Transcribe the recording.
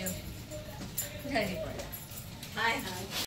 you. Ready for it. Hi.